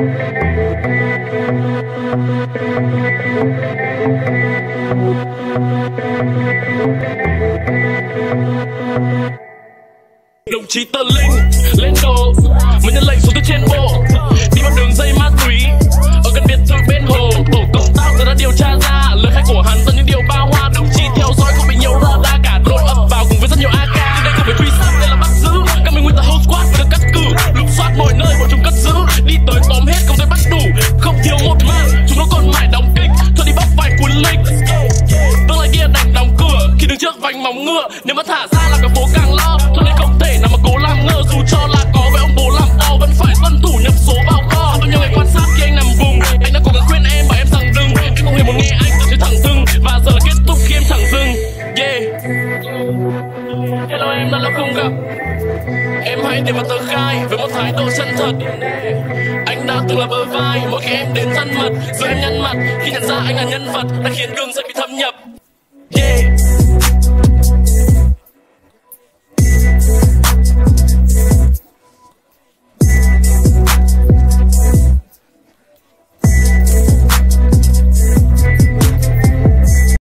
đồng chí tờ linh lên đồ móng ngựa. Nếu mà thả ra là cả phố càng lo. Cho nên không thể nào mà cố làm ngơ. Dù cho là có với ông bố làm to, vẫn phải tuân thủ nhập số vào kho bao nhiêu ngày quan sát khi anh nằm vùng. Anh đã cố gắng khuyên em bảo em rằng đừng. Em không hề muốn nghe anh từ chối thẳng dưng và giờ là kết thúc khi em thẳng dừng. Yeah. Hello, em đã lâu không gặp. Em hãy để vào tờ khai với một thái độ chân thật. Anh đã từng là bờ vai mỗi khi em đến thân mật. Giờ em nhăn mặt. Khi nhận ra anh là nhân vật, đã khiến gương dây bị thâm nhập. Yeah.